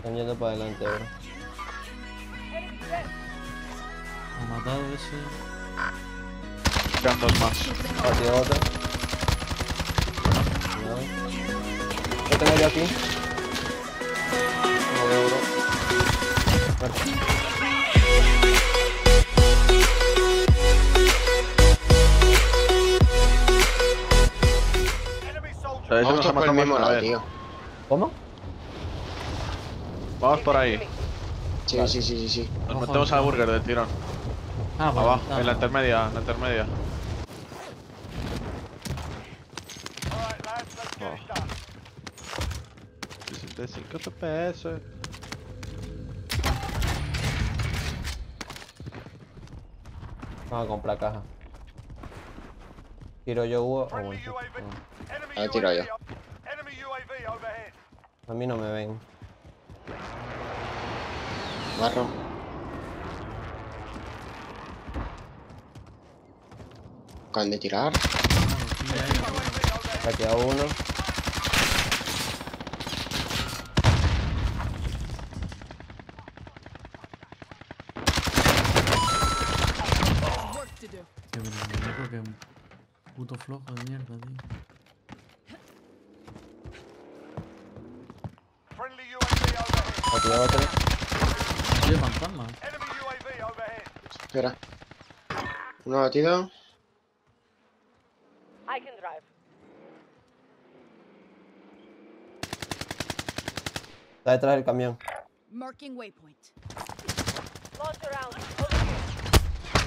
Están yendo para adelante, bro. Ha matado ese. Quedan dos más. Partido otro. No. Lo tengo yo aquí. No veo, bro. Muerto. Pero Vamos nos ha matado mismo lado, tío. ¿Cómo? Vamos por ahí. Sí, sí, sí, sí, sí. Nos Ojo, metemos al ojo. burger del tirón. Ah, vale. Abajo, ah, en la intermedia, en la intermedia. Oh. 65 FPS. Vamos a comprar caja. Tiro yo Hugo. Ah, bueno. Ahí tiro yo. A mí no me ven. Barro. Acaban de tirar. Aquí a uno. Qué muñeco, que puto flojo de mierda, tío. Aquí a otro. Tío, fantasma. Espera. Uno batido. I can drive. Está detrás del camión. Marking waypoint.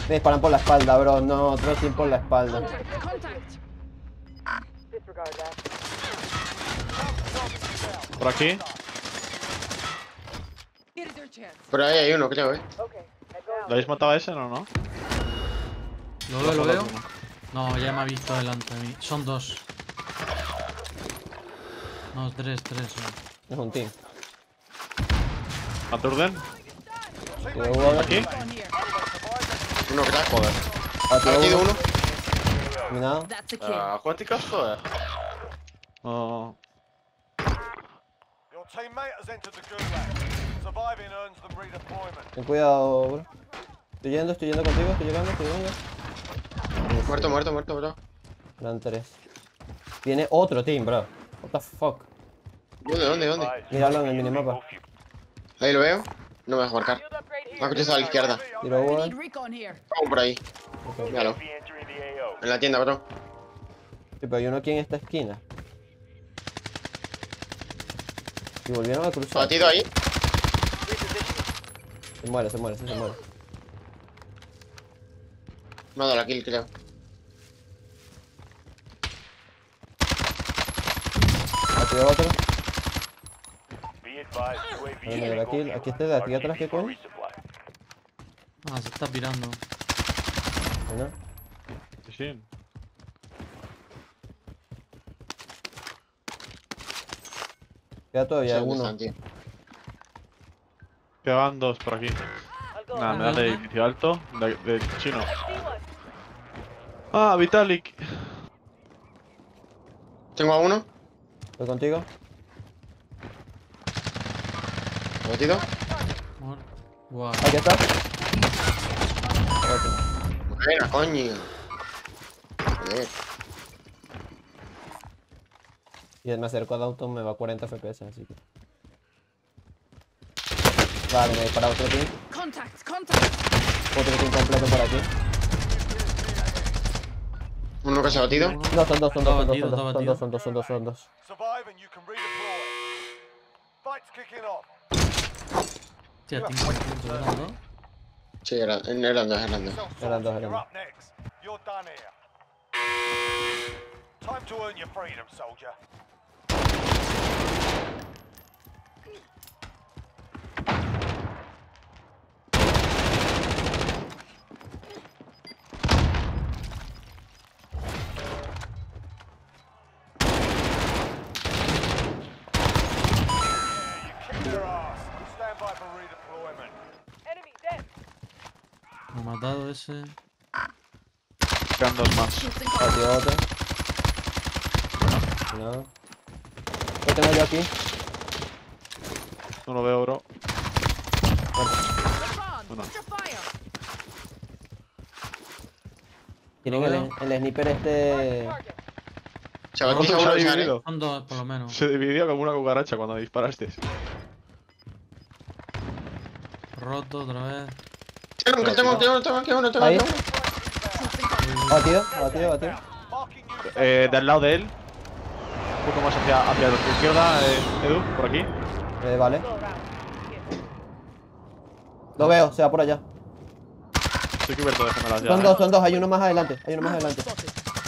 Me disparan por la espalda, bro. No, otro team por la espalda. Contact. Por aquí. Por ahí hay uno, creo, eh. ¿Lo habéis matado a ese o no? ¿Lo veo, lo veo? No, ya me ha visto delante de mí. Son dos. No, tres, tres. eh. Es un team. ¿Aturden? ¿Aquí? Uno crack. Joder. Batido Batido uno. uno. Terminado. That's a kill. Acuáticos, joder. No. Your teammate has entered the gulag. Ten cuidado, bro. Estoy yendo, estoy yendo contigo, estoy llegando, estoy llegando. Muerto, muerto, muerto, bro. Eran tres. Viene otro team, bro. What the fuck. ¿Dónde, dónde, dónde? Míralo en el minimapa. Ahí lo veo. No me deja marcar. Shield upgrade here. Va a cruzar a la izquierda. Tiro. Vamos por ahí. Míralo. En la tienda, bro. Sí, pero hay uno aquí en esta esquina. Y volvieron a cruzar. Batido ahí. Se muere, se muere, se muere. Me ha dado la kill, creo. Batido otro. Ahí me dio la kill. Aquí este de aquí atrás, ¿qué coño? Ah, se está pirando. ¿No? Sí. Queda todavía ¿Dónde uno. Quedan dos por aquí. Nada, me da el edificio alto de, de chino. Ah, Vitalik. Tengo a uno. Estoy contigo. Mor- Guau. Aquí está. Buena, coño. Joder. Y me acerco al auto, me va a 40 FPS, así que. Vale, me dispara otro team. Contact. Contact. Otro team completo por aquí. Uno que se ha batido. No, son dos, son dos, son dos, son dos, son dos, son dos, son dos, son dos. Survive and you can redeploy. Fight's kicking off. Hostia, 5% eran dos. Sí, eran, eran dos, eran dos. Eran dos, eran dos. up next. You're done here. Time to earn your freedom, soldier. Matado ese. Quedan dos más. Batido otro. No. ¿Qué tengo yo aquí? No lo veo, bro. Fire. Tienen el, el sniper este. Se No, dividido. Son dos, por lo menos. Se dividió como una cucaracha cuando disparaste. Roto otra vez. Tengo, que tengo, tengo, tengo, tengo, tengo, Ahí. tengo. Batido, batido, batido. Eh, del lado de él. Un poco más hacia, hacia la izquierda, eh, Edu, por aquí. Eh, vale. Lo veo, se va por allá. Estoy cubierto. Son eh. dos, son dos. Hay uno más adelante. Hay uno más adelante.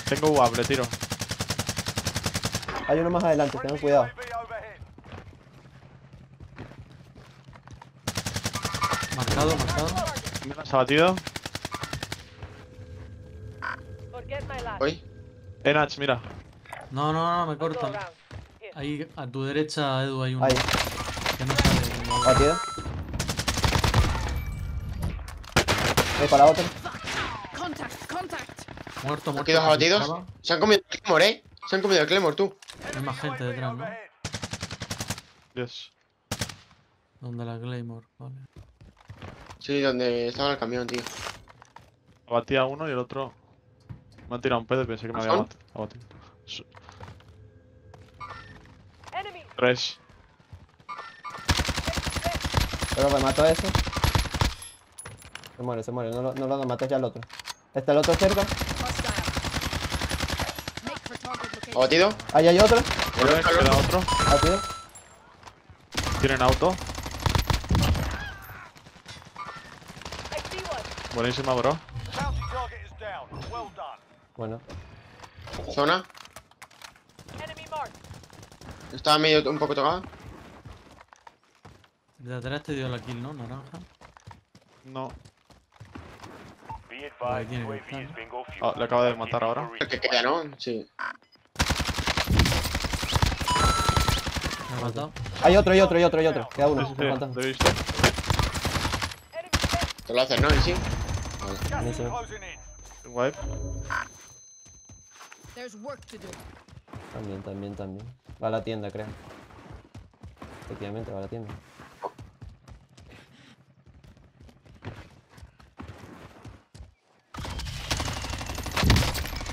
Tengo UAV, le tiro. Hay uno más adelante. Tengan cuidado. Overhead. Marcado, marcado. Gemelas abatido. Voy. Enach, mira. No, no, no, me cortan. Ahí, a tu derecha, Edu, hay uno. Ahí. Que no sale. Batido. Voy para otro. Contact. Contact. Muerto, muerto. Aquí dos abatidos. Se han comido el Clemor, eh. Se han comido el Clemor, tú. Hay más gente detrás, ¿no? Yes. Donde la Claymore, vale. Sí, donde estaba el camión, tío. Abatí a uno y el otro. Me han tirado un pedo y pensé que me había abatido. Tres. Pero remato a eso. Se muere, se muere. No lo, no lo mates ya al otro. Está el otro cerca. ¿Abatido? Ahí hay otro. Queda otro. Batido. Tienen auto. I see one. Buenísima, bro. Bueno. Zona. Estaba medio un poco tocado. De atrás te dio la kill, ¿no? Naranja. No. Ahí tiene que estar, ¿no? Ah, le acaba de matar ahora. El que queda, ¿no? Sí. Me ha matado. Hay otro, hay otro, hay otro, hay otro. Queda uno. sí, me sí. Enemy dead. Te lo haces, ¿no? Y sí. Wipe. También, también, también. Va a la tienda, creo. Efectivamente, va a la tienda.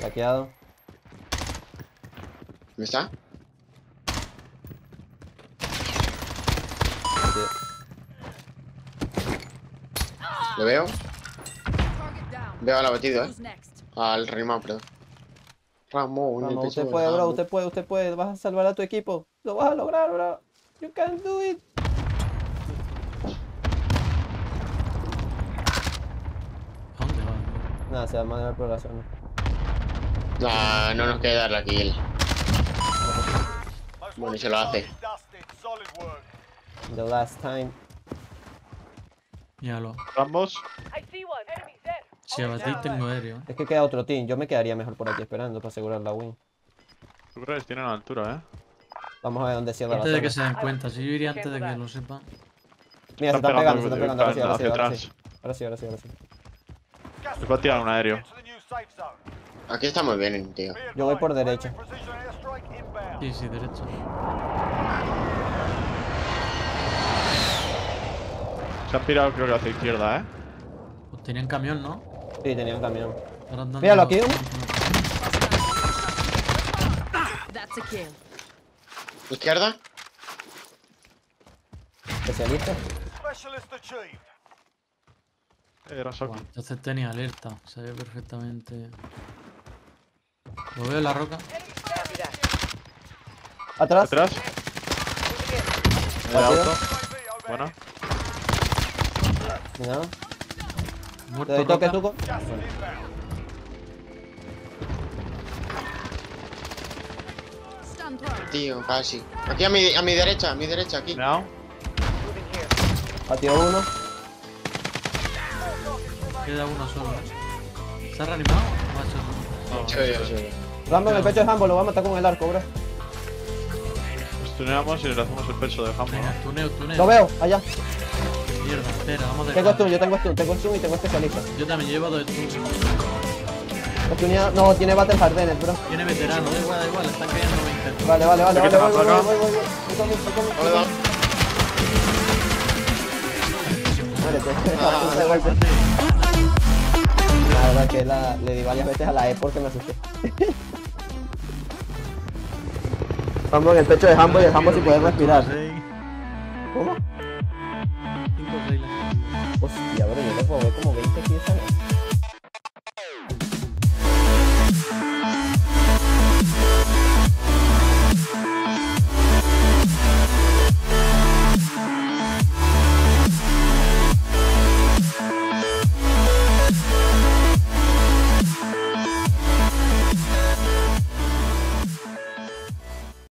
Saqueado. ¿Dónde está? Lo veo. Veo al abatido, eh. Al Ramón, perdón. Ramón, Vamos, pecho usted de puede, bro, Ramón. usted puede, usted puede. Vas a salvar a tu equipo. Lo vas a lograr, bro. You can do it. ¿A dónde va? Nada, se va a mandar por la zona. Nah, no nos queda dar la kill. Bueno, y se lo hace. The last time. Ya lo. Ambos. I see one. Enemy dead. Si abatí tengo aéreo. Es que queda otro team. Yo me quedaría mejor por aquí esperando para asegurar la win. ¿Tú crees? Tienen altura, eh. Vamos a ver dónde cierra la Antes de que se den cuenta, si yo iría antes de que lo sepan. Mira, se están pegando, se están pegando. Ahora sí, ahora sí, ahora sí. atrás. Ahora sí, ahora sí, ahora sí. Gas Les va a tirar un aéreo. Aquí estamos bien, tío. Yo voy por derecha. Sí, sí, derecha. Se han pirado, creo que hacia izquierda, eh. Pues tenían camión, ¿no? Sí, tenía un camión. Míralo, aquí kill. ¿Izquierda? Especialista. Eh, Era Soki. Buah, Entonces tenía alerta, sabía perfectamente. Lo veo en la roca. That. Atrás. Detrás. El auto. Bueno. Cuidado. Muerto Te doy toque. Tuco. Tío, casi. Aquí a mi, a mi derecha, a mi derecha, aquí. Here. Batido uno. Queda uno solo, ¿eh? ¿Se ha reanimado? Macho. Sí, sí, sí. Rambo en el pecho de Hambo, lo va a matar con el arco, bro. Nos tuneamos y le hacemos el pecho de Hambo, Venga, ¿no? tuneo, tuneo. Lo veo, allá mierda. Espera. Tengo stun, yo tengo stun, tengo y tengo especialista. Yo también, llevo dos stun. No, tiene Battle bro. Tiene veterano, igual, da igual, están cayendo 20. Vale, vale, vale, vale, vale, vale, vale, vale, pues, ah, vale, que le di varias veces a la E porque me asusté. Vamos en el pecho de Hambo y si respirar. ¿Cómo?